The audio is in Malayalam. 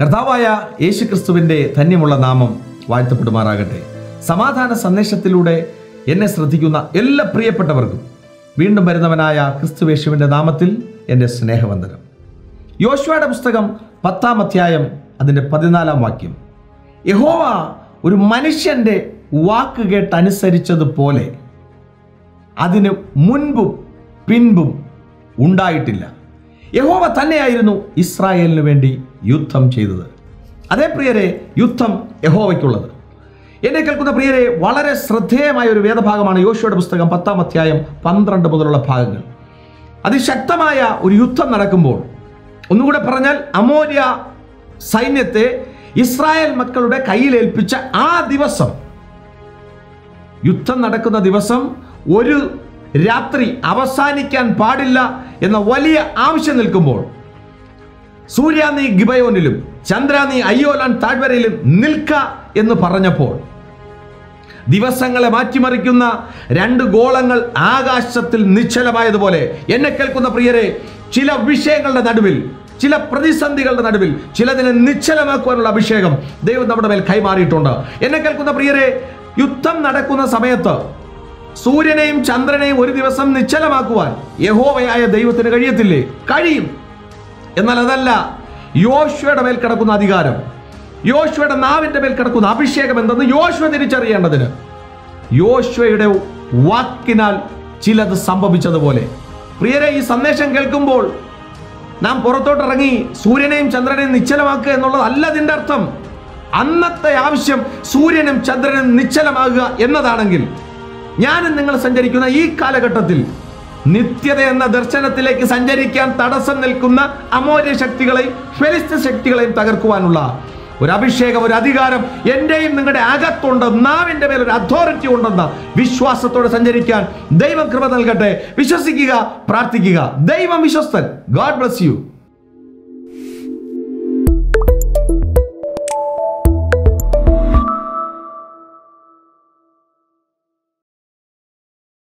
കർത്താവായ യേശുക്രിസ്തുവിന്റെ ധന്യമുള്ള നാമം വാഴ്ത്തപ്പെടുമാറാകട്ടെ. സമാധാന സന്ദേശത്തിലൂടെ എന്നെ ശ്രദ്ധിക്കുന്ന എല്ലാ പ്രിയപ്പെട്ടവർക്കും വീണ്ടും വരുന്നവനായ ക്രിസ്തുവേശുവിന്റെ നാമത്തിൽ എന്റെ സ്നേഹവന്ദനം. യോശുവയുടെ പുസ്തകം പത്താം അധ്യായം അതിന്റെ പതിനാലാം വാക്യം. യഹോവ ഒരു മനുഷ്യന്റെ വാക്ക് കേട്ടനുസരിച്ചതുപോലെ അതിന് മുൻപും പിൻപും ഉണ്ടായിട്ടില്ല. യഹോവ തന്നെയായിരുന്നു ഇസ്രായേലിന് വേണ്ടി യുദ്ധം ചെയ്തത്. അതേ പ്രിയരെ യുദ്ധം യഹോവയ്ക്കുള്ളത്. എന്നെ കേൾക്കുന്ന പ്രിയരെ വളരെ ശ്രദ്ധേയമായ ഒരു വേദഭാഗമാണ് യോശുവയുടെ പുസ്തകം പത്താം അധ്യായം പന്ത്രണ്ട് മുതലുള്ള ഭാഗങ്ങൾ. അതിശക്തമായ ഒരു യുദ്ധം നടക്കുമ്പോൾ ഒന്നുകൂടെ പറഞ്ഞാൽ അമോര്യ സൈന്യത്തെ ഇസ്രായേൽ മക്കളുടെ കയ്യിലേൽപ്പിച്ച ആ ദിവസം യുദ്ധം നടക്കുന്ന ദിവസം ഒരു രാത്രി അവസാനിക്കാൻ പാടില്ല എന്ന വലിയ ആവശ്യം നിൽക്കുമ്പോൾ സൂര്യ നീ ഗിബയോനിലും ചന്ദ്ര നീ അയ്യോലാൻ താഴ്വരയിലും നിൽക്ക എന്ന് പറഞ്ഞപ്പോൾ ദിവസങ്ങളെ മാറ്റിമറിക്കുന്ന രണ്ട് ഗോളങ്ങൾ ആകാശത്തിൽ നിശ്ചലമായതുപോലെ എന്നെ കേൾക്കുന്ന പ്രിയരെ ചില വിഷയങ്ങളുടെ നടുവിൽ ചില പ്രതിസന്ധികളുടെ നടുവിൽ ചിലതിനെ നിശ്ചലമാക്കുവാനുള്ള അഭിഷേകം ദൈവം നമ്മുടെ മേൽ കൈമാറിയിട്ടുണ്ട്. എന്നെ കേൾക്കുന്ന പ്രിയരെ യുദ്ധം നടക്കുന്ന സമയത്ത് സൂര്യനെയും ചന്ദ്രനെയും ഒരു ദിവസം നിശ്ചലമാക്കുവാൻ യഹോവയായ ദൈവത്തിന് കഴിയത്തില്ലേ? കഴിയും. എന്നാൽ അതല്ല യോശുവയുടെ മേൽ കിടക്കുന്ന അധികാരം യോശുവയുടെ നാവിന്റെ മേൽ കിടക്കുന്ന അഭിഷേകം എന്തെന്ന് യോശുവ തിരിച്ചറിയേണ്ടതിന്. യോശുവയുടെ വാക്കിനാൽ ചിലത് സംഭവിച്ചതുപോലെ. പ്രിയരെ ഈ സന്ദേശം കേൾക്കുമ്പോൾ നാം പുറത്തോട്ടിറങ്ങി സൂര്യനെയും ചന്ദ്രനെയും നിശ്ചലമാക്കുക എന്നുള്ളതല്ല അതിന്റെ അർത്ഥം. അന്നത്തെ ആവശ്യം സൂര്യനും ചന്ദ്രനും നിശ്ചലമാകുക എന്നതാണെങ്കിൽ ഞാനും നിങ്ങൾ സഞ്ചരിക്കുന്ന ഈ കാലഘട്ടത്തിൽ നിത്യത എന്ന ദർശനത്തിലേക്ക് സഞ്ചരിക്കാൻ തടസ്സം നിൽക്കുന്ന അമോര്യ ശക്തികളെയും ഫെലിസ്ത ശക്തികളെയും തകർക്കുവാനുള്ള ഒരു അഭിഷേകം ഒരു അധികാരം എന്റെയും നിങ്ങളുടെ അകത്തുണ്ട് നാവിന്റെ മേൽ ഒരു അതോറിറ്റി ഉണ്ടെന്ന വിശ്വാസത്തോടെ സഞ്ചരിക്കാൻ ദൈവം കൃപ നൽകട്ടെ. വിശ്വസിക്കുക പ്രാർത്ഥിക്കുക. ദൈവം വിശ്വസ്തൻ. God bless you